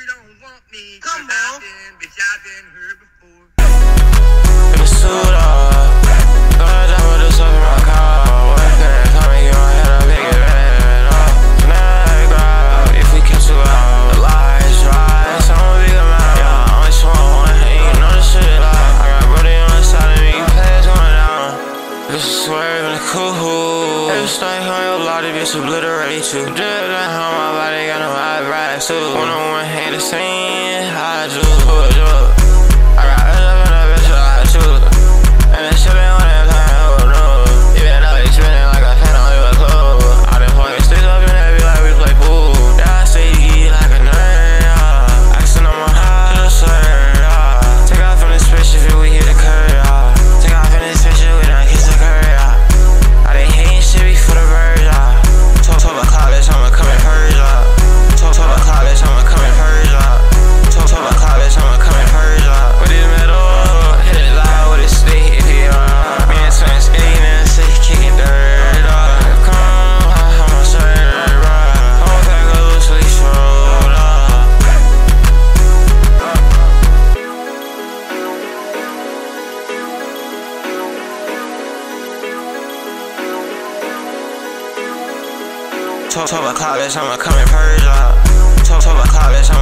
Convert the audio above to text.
you don't want me. Come 'cause on. Been, bitch, I've been here before. In the suit up, thought I would do something in my car. Work that, come and get my head up, pick it right up. Snag grab, if we catch you out. The lies rise, I'ma be the man. Only smoke one, and you know this shit loud. I got brody on the side of me, players going down. This is swerving the cool. Every strike on your body, bitch, obliterate you. Drip like how my body got no eyebrows too. One on one, ain't the same. I do, Talk, talk about bitch, I'ma come and purge, yeah. Talk, talk about bitch, I'ma